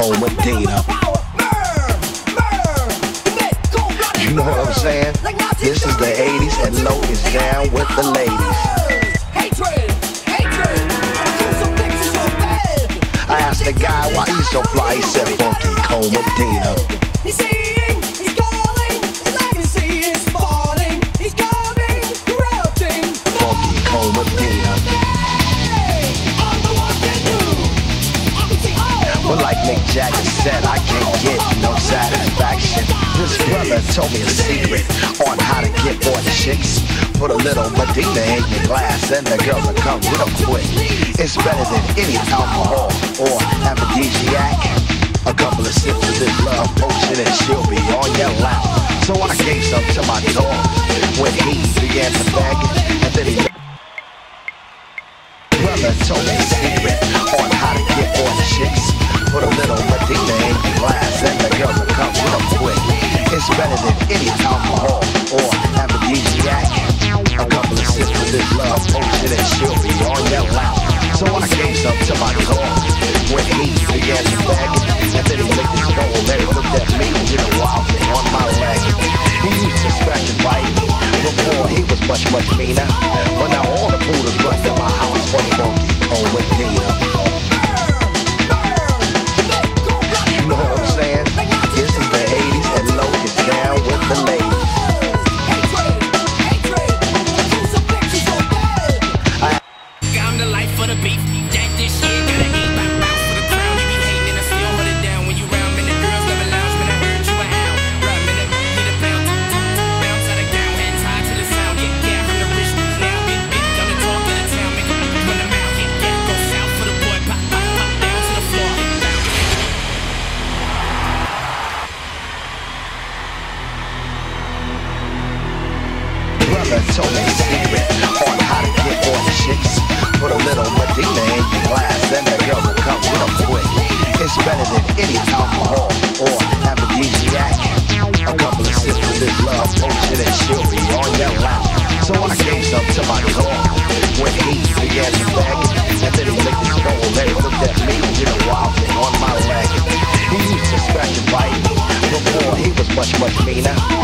funky cold Medina. You know what I'm saying? This is the 80s and Low is down with the ladies. I asked the guy why he's so fly, he said funky Medina. He's seeing, like Mick Jagger said, I can't get no satisfaction. This brother told me a secret on how to get more chicks. Put a little Medina in your glass and the girls will come real quick. It's better than any alcohol or aphrodisiac. A couple of sips of this love potion and she'll be on your lap. So I gave some to my dog when he began to bag it, and then he brother told me a secret on how to get more chicks. Put a little Medina in your glass and the girls will come real quick. It's better than any alcohol or aphrodisiac. A couple of sips of this love potion and she'll be on your lap. So I gave some to my dog when he began to beg. And then he licked his bowl and he looked at me with a wild thing on my leg. He used to scratch and bite. Before he was much, much meaner. Donna told me the secret on how to get more chicks. Put a little Medina in your glass, then the girl will come real quick. It's better than any alcohol or aphrodisiac. A couple of sips of this love potion and she'll be on your lap. So I gave up to my car when he began to beg. And then he licked his bowl and looked at me and did a wild thing on my leg. He used to scratch and bite. Before he was much, much meaner.